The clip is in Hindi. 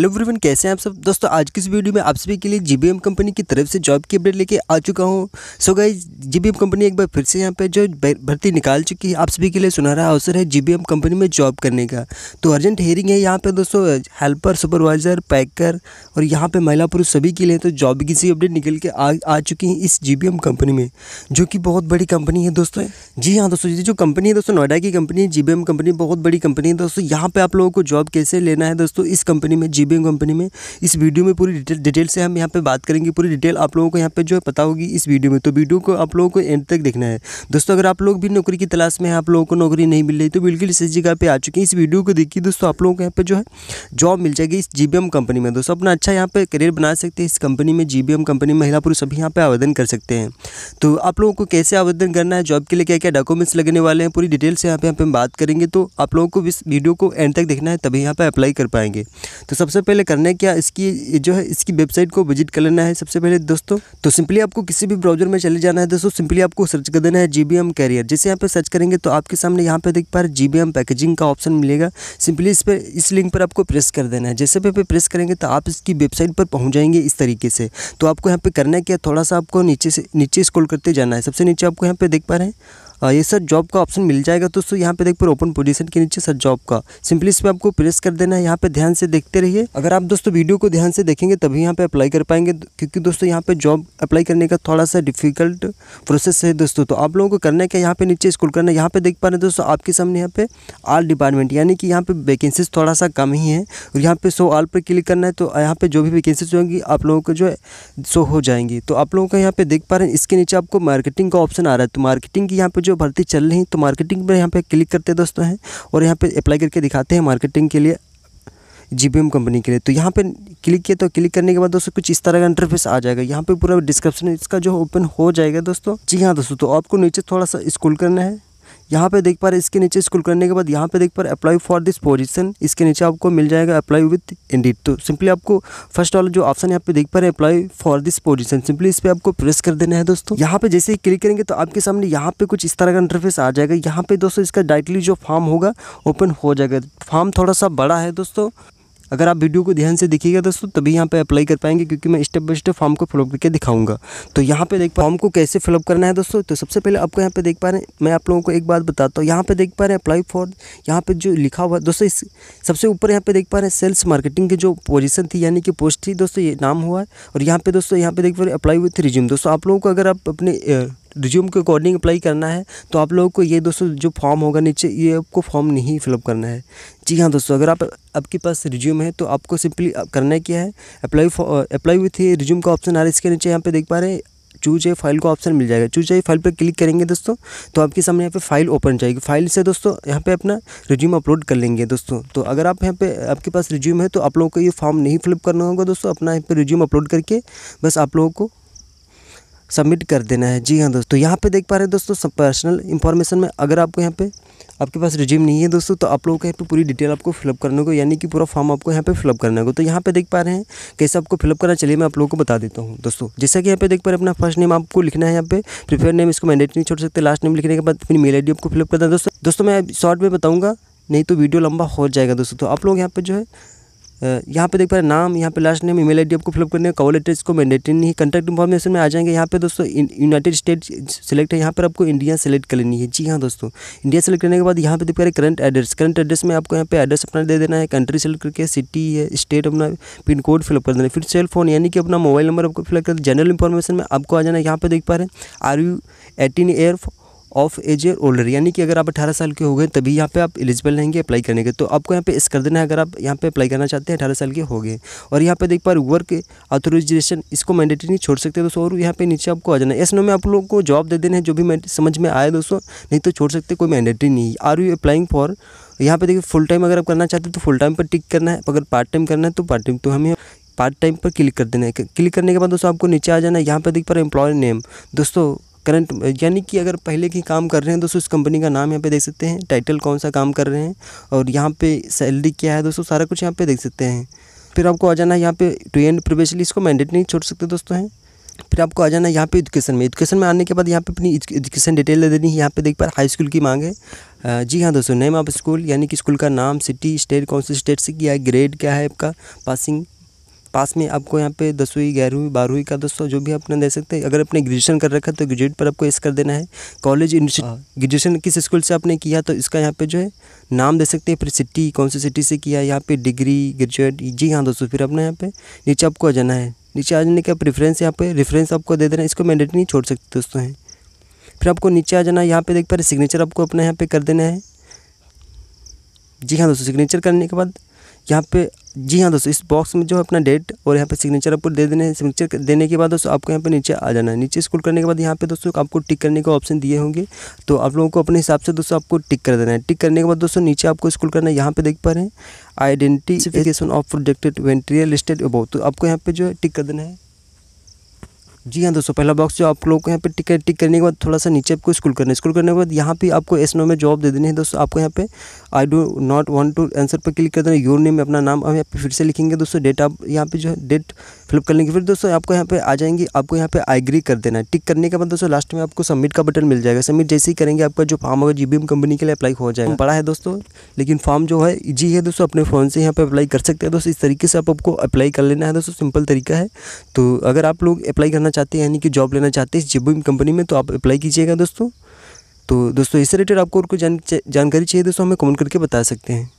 हेलो एवरीवन कैसे हैं आप सब? दोस्तों आज की इस वीडियो में आप सभी के लिए जीबीएम कंपनी की तरफ़ से जॉब की अपडेट लेके आ चुका हूँ। सो गाइस जीबीएम कंपनी एक बार फिर से यहाँ पे जो भर्ती निकाल चुकी है आप सभी के लिए सुनहरा अवसर है जीबीएम कंपनी में जॉब करने का। तो अर्जेंट हेयरिंग है यहाँ पर दोस्तों हेल्पर सुपरवाइज़र पैकर और यहाँ पर महिला पुरुष सभी के लिए तो जॉब की सी अपडेट निकल के आ, आ चुकी है इस जीबीएम कंपनी में जो कि बहुत बड़ी कंपनी है दोस्तों। जी हाँ दोस्तों जो कंपनी है दोस्तों नोएडा की कंपनी है जीबीएम कंपनी बहुत बड़ी कंपनी है दोस्तों। यहाँ पर आप लोगों को जॉब कैसे लेना है दोस्तों इस कंपनी में जी कंपनी में। इस वीडियो में पूरी डिटेल डिटेल से हम यहाँ पे बात करेंगे। पूरी डिटेल आप लोगों को यहाँ पे जो है पता होगी इस वीडियो में। तो वीडियो को आप लोगों को एंड तक देखना है। दोस्तों, अगर आप लोग भी नौकरी की तलाश में है, आप लोगों को नौकरी नहीं मिल रही तो बिल्कुल इस जगह पर आ चुकी है। इस वीडियो को देखिए दोस्तों, आप लोगों को यहाँ पर जो है जॉब मिल जाएगी इस जीबीएम कंपनी में। दोस्तों, अपना अच्छा यहाँ पर करियर बना सकते हैं। इस कंपनी में जीबीएम कंपनी महिला पुरुष सभी यहाँ पर आवेदन कर सकते हैं। तो आप लोगों को कैसे आवेदन करना है जॉब के लिए क्या क्या डॉक्यूमेंट्स लगने वाले हैं, पूरी डिटेल से यहाँ पे यहाँ पे बात करेंगे। तो आप लोगों को इस वीडियो को एंड तक देखना है, तभी यहाँ पे अप्लाई कर पाएँगे। तो सबसे पहले करना है क्या? इसकी जो है, इसकी वेबसाइट को विज़िट कर लेना है सबसे पहले दोस्तों। तो सिंपली आपको किसी भी ब्राउज़र में चले जाना है दोस्तों। सिंपली आपको सर्च कर देना है जीबीएम कैरियर जैसे यहाँ पे सर्च करेंगे तो आपके सामने यहाँ पे देख पा रहे जी पैकेजिंग का ऑप्शन मिलेगा। सिंपली इस पर इस लिंक पर आपको प्रेस कर देना है। जैसे पे पे प्रेस करेंगे तो आप इसकी वेबसाइट पर पहुँच जाएँगे इस तरीके से। तो आपको यहाँ पे करना है क्या? थोड़ा सा आपको नीचे से, नीचे स्क्रॉल करते जाना है। सबसे नीचे आपको यहाँ पे देख पा रहे हैं। ये सर जॉब का ऑप्शन मिल जाएगा दोस्तों यहाँ पे देख पर ओपन पोजीशन के नीचे सर जॉब का सिंपली इस पर आपको प्रेस कर देना है यहाँ पे ध्यान से देखते रहिए अगर आप दोस्तों वीडियो को ध्यान से देखेंगे तभी यहाँ पे अप्लाई कर पाएँगे क्योंकि दोस्तों यहाँ पे जॉब अप्लाई करने का थोड़ा सा डिफ़िकल्ट प्रोसेस है दोस्तों तो आप लोगों को करना है क्या यहाँ पे नीचे स्कूल करना है यहाँ पे देख पा रहे हैं दोस्तों आपके सामने यहाँ पे आल डिपार्टमेंट यानी कि यहाँ पे वैकेंसीज थोड़ा सा कम ही है और यहाँ पे शो आल पर क्लिक करना है तो यहाँ पे जो भी वैकेंसीज होंगी आप लोगों को जो है शो हो जाएँगी तो आप लोगों को यहाँ पे देख पा रहे हैं इसके नीचे आपको मार्केटिंग का ऑप्शन आ रहा है तो मार्केटिंग की यहाँ पे जो भर्ती चल रही तो मार्केटिंग पर यहाँ पे क्लिक करते हैं दोस्तों हैं और यहाँ पे अप्लाई करके दिखाते हैं मार्केटिंग के लिए जीबीएम कंपनी के लिए। तो यहाँ पे क्लिक किया तो क्लिक करने के बाद दोस्तों कुछ इस तरह का इंटरफेस आ जाएगा। यहाँ पे पूरा डिस्क्रिप्शन इसका जो ओपन हो जाएगा दोस्तों। जी हाँ दोस्तों तो आपको नीचे थोड़ा सा स्कूल करना है। यहाँ पे देख पा रहे इसके नीचे स्कूल करने के बाद यहाँ पे देख पा रहे अप्लाई फॉर दिस पोजीशन इसके नीचे आपको मिल जाएगा अप्लाई विथ इंडिट तो सिंपली आपको फ़र्स्ट वाला जो ऑप्शन यहाँ पे देख पा रहे apply for this position simply इस पर आपको प्रेस कर देना है दोस्तों। यहाँ पे जैसे ही क्लिक करेंगे तो आपके सामने यहाँ पे कुछ इस तरह का इंटरफेस आ जाएगा। यहाँ पे दोस्तों इसका डायरेक्टली जो फॉर्म होगा ओपन हो जाएगा। फॉर्म थोड़ा सा बड़ा है दोस्तों। अगर आप वीडियो को ध्यान से देखिएगा दोस्तों, तभी यहाँ पे अप्लाई कर पाएँगे क्योंकि मैं स्टेप बाय स्टेप फॉर्म को फिलअप करके दिखाऊँगा। तो यहाँ पे देख फॉर्म को कैसे फिलअप करना है दोस्तों? तो सबसे पहले आपको यहाँ पे देख पा रहे हैं, मैं आप लोगों को एक बात बताता हूँ। यहाँ पे देख पा रहे हैं अप्लाई फॉर यहाँ पे जो लिखा हुआ दोस्तों, इस सबसे ऊपर यहाँ पे देख पा रहे हैं सेल्स मार्केटिंग की जो पोजिशन थी, यानी कि पोस्ट थी, दोस्तों, ये नाम हुआ है। और यहाँ पे दोस्तों, यहाँ पे देख पा रहे अप्लाई विथ रिज्यूम दोस्तों, आप लोगों को अगर आप अपने रिज्यूम के अकॉर्डिंग अप्लाई करना है तो आप लोगों को ये दोस्तों जो फॉर्म होगा नीचे, ये आपको फॉर्म नहीं फिलअप करना है। जी हाँ दोस्तों, अगर आप, आपके पास रिज्यूम है तो आपको सिंपली करना क्या है? अप्लाई अप्लाई विथ रिज्यूम का ऑप्शन आ रहा है, इसके नीचे यहाँ पे देख पा रहे हैं चूज़ ए फ़ाइल का ऑप्शन मिल जाएगा। चूज़ ए फ़ाइल पर क्लिक करेंगे दोस्तों तो आपके सामने यहाँ पे फ़ाइल ओपन जाएगी। फ़ाइल से दोस्तों, यहाँ पे अपना रिज्यूम अपलोड कर लेंगे दोस्तों। तो अगर आप यहाँ पे, आपके पास रिज्यूम है तो आप लोगों को ये फॉर्म नहीं फिलअप करना होगा दोस्तों, अपना यहाँ पे रिज्यूम अपलोड करके, बस आप लोगों को सबमिट कर देना है। जी हाँ दोस्तों यहाँ पे देख पा रहे हैं दोस्तों पर्सनल इन्फॉर्मेशन में अगर आपको यहाँ पे आपके पास रिज्यूम नहीं है दोस्तों तो आप लोगों को यहाँ पे पूरी डिटेल आपको फिलअप करने को, यानी कि पूरा फॉर्म आपको यहाँ पे फिलअप करना होगा तो यहाँ पे देख पा रहे हैं, कैसे आपको फिलअप करना चलिए मैं आप लोगों को बता देता हूँ दोस्तों। जैसा कि यहाँ पे देख पा रहे हैं, अपना फ़र्स्ट नेम आपको लिखना है यहाँ पे प्रिफेयर नेम इसको मैंडेट नहीं छोड़ सकते लास्ट नेम लिखने के बाद फिर मेल आई आपको फिलअप करना है। दोस्तों दोस्तों, मैं शॉर्ट में बताऊँगा, नहीं तो वीडियो लंबा हो जाएगा दोस्तों। तो आप लोग यहाँ पर जो है यहाँ पे देख पा रहे नाम यहाँ पे लास्ट नेम ईमेल आईडी आपको फिलअप करने कॉल एड्रेस को मैंडेटरी नहीं कॉन्टैक्ट इन्फॉर्मेशन में आ जाएँगे। यहाँ पे दोस्तों यूनाइटेड स्टेट सेलेक्ट है, यहाँ पर आपको इंडिया सेलेक्ट कर लेनी है। जी हाँ दोस्तों इंडिया सेलेक्ट करने के बाद यहाँ पे देख पा रहे करंट एड्रेस करंट एड्रेस में आपको यहाँ पे एड्रेस अपना दे देना है कंट्री सेलेक्ट करके सिटी है स्टेट अपना पिन कोड फिलअप कर देना है। फिर सेल फ़ोन यानी कि अपना मोबाइल नंबर आपको फिलअप कर जनरल इन्फॉर्मेशन में आपको आ जाना है। यहाँ पे देख पा रहे हैं are you eighteen year of age older यानी कि अगर आप अठारह साल के हो गए, तभी यहाँ पे आप एलिजिबल रहेंगे अप्लाई करने के। तो आपको यहाँ पे इस कर देना है, अगर आप यहाँ पे अप्लाई करना चाहते हैं, अठारह साल के हो गए। और यहाँ पे देख पा वर्क ऑथोराइजेशन इसको मैंडेटरी नहीं छोड़ सकते दोस्तों, और यहाँ पे नीचे आपको आ जाना है। नो में आप लोगों को जॉब दे देना है, जो भी समझ में आए दोस्तों, नहीं तो छोड़ सकते, कोई मैंडेटरी नहीं। आर यू अप्लाइंग फॉर यहाँ पे देखिए फुल टाइम अगर आप करना चाहते हैं तो फुल टाइम पर टिक करना है। अगर पार्ट टाइम करना है तो पार्ट टाइम तो हमें पार्ट टाइम पर क्लिक कर देना है। क्लिक करने के बाद दोस्तों, आपको नीचे आ जाना है। यहाँ पर देख पा रहे एम्प्लॉय नेम दोस्तों करंट, यानी कि अगर पहले की काम कर रहे हैं, दोस्तों, इस कंपनी का नाम यहाँ पे देख सकते हैं, टाइटल कौन सा काम कर रहे हैं, और यहाँ पे सैलरी क्या है, दोस्तों, सारा कुछ यहाँ पे देख सकते हैं। फिर आपको आ जाना है यहाँ पे टू एंड प्रिवेशली इसको मैंडेट नहीं छोड़ सकते दोस्तों हैं। फिर आपको आ जाना है यहाँ पे एजुकेशन में। एजुकेशन में आने के बाद यहाँ पे अपनी एजुकेशन डिटेल दे देनी है। यहाँ पे देख पा हाई स्कूल की मांग है। जी हाँ दोस्तों नेम ऑफ़ स्कूल यानी कि स्कूल का नाम सिटी स्टेट कौन से स्टेट से किया है ग्रेड क्या है आपका पासिंग पास में आपको यहाँ पे दसवीं ग्यारहवीं बारहवीं का दोस्तों जो भी आपने दे सकते हैं अगर आपने ग्रेजुएशन कर रखा है तो ग्रेजुएट पर आपको इस कर देना है। कॉलेज ग्रेजुएशन किस स्कूल से आपने किया तो इसका यहाँ पे जो है नाम दे सकते हैं फिर सिटी कौन सी सिटी से किया यहाँ पे डिग्री ग्रेजुएट जी हाँ दोस्तों फिर अपना यहाँ पे नीचे आपको आ जाना है। नीचे आ जाने का प्रेफरेंस यहाँ पे रेफरेंस आपको दे देना इसको मैंडेट नहीं छोड़ सकते दोस्तों हैं। फिर आपको नीचे आ जाना है यहाँ पे देख पा रहे सिग्नेचर आपको अपने यहाँ पे कर देना है। जी हाँ दोस्तों सिग्नेचर करने के बाद यहाँ पे जी हाँ दोस्तों, इस बॉक्स में जो है अपना डेट और यहाँ पे सिग्नेचर आपको दे देने सिग्नेचर देने के बाद दोस्तों, आपको यहाँ पे नीचे आ जाना है। नीचे स्कूल करने के बाद यहाँ पे दोस्तों, आपको टिक करने का ऑप्शन दिए होंगे। तो आप लोगों को अपने हिसाब से दोस्तों, आपको टिक कर देना है। टिक करने के बाद दोस्तों, नीचे आपको स्कूल करना है। यहाँ पे देख पा रहे हैं आइडेंटिफिकेशन ऑफ़ प्रोजेक्टेड वेंट्रियल लिस्टेड अबाउट तो आपको यहाँ पे जो है टिक कर देना है। जी हाँ दोस्तों, पहला बॉक्स जो आप लोग को यहाँ पे टिक टिक करने के बाद थोड़ा सा नीचे आपको स्कूल करना है। स्कूल करने के बाद यहाँ पे आपको एस नो में जॉब दे देनी है। दोस्तों, आपको यहाँ पे I do not want to answer पर क्लिक कर देना योर नेम अपना नाम हम यहाँ पे फिर से लिखेंगे। दोस्तों डेट आप यहाँ पे जो है डेट फिलअप कर लेंगे फिर दोस्तों आपको यहाँ पे आ जाएँगे। आपको यहाँ पे आईग्री कर देना है। टिक करने के बाद दोस्तों लास्ट में आपको सबमिट का बटन मिल जाएगा। सबमिट जैसे ही करेंगे आपका जो फॉर्म होगा जी कंपनी के लिए अप्लाई हो जाएगा। बड़ा है दोस्तों, लेकिन फॉर्म जो है ईजी है दोस्तों। अपने फ़ोन से यहाँ पर अप्लाई कर सकते हैं। दोस्तों, इस तरीके से आप आपको अप्लाई कर लेना है। दोस्तों सिंपल तरीका है। तो अगर आप लोग अप्लाई करना चाहते हैं, यानी कि जॉब लेना चाहते हैं जिबू कंपनी में तो आप अप्लाई कीजिएगा दोस्तों। तो दोस्तों, इससे रिलेटेड आपको और कोई जान, जानकारी चाहिए दोस्तों, हमें कमेंट करके बता सकते हैं।